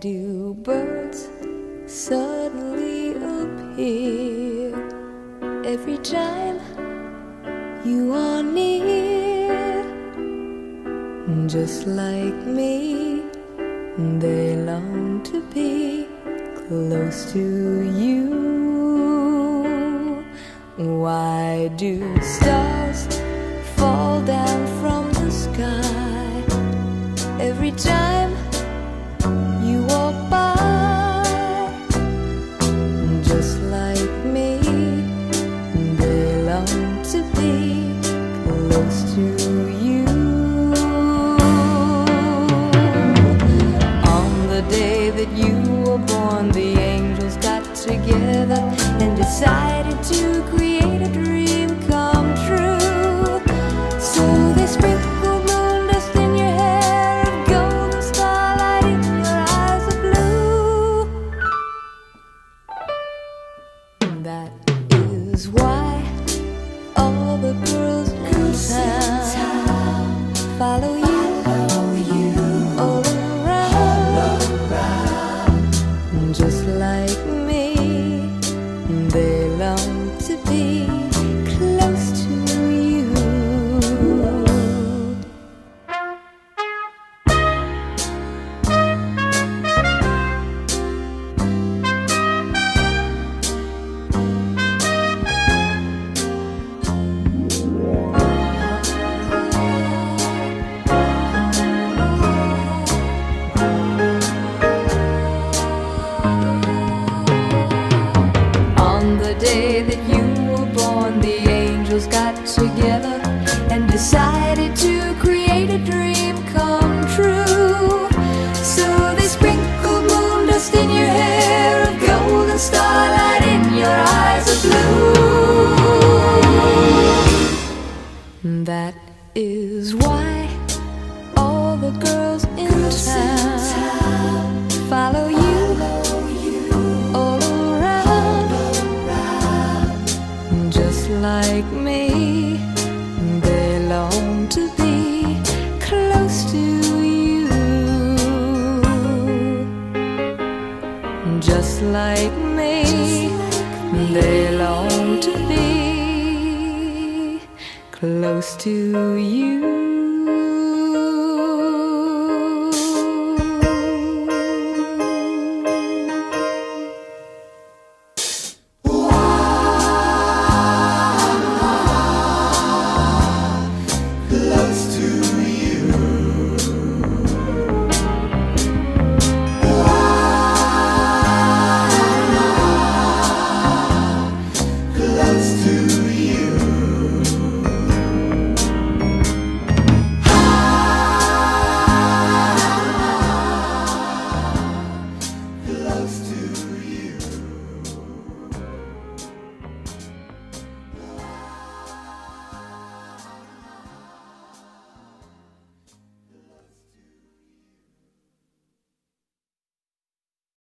do birds suddenly appear every time you are near? Just like me, they long to be close to you. Why do stars? Day that you were born, the angels got together and decided to create a dream to be decided to create a dream come true. So they sprinkled moon dust in your hair of gold and starlight in your eyes of blue. That is why all the girls in town follow you all around, just like me. Long to be close to you, just like me. They long to be close to you.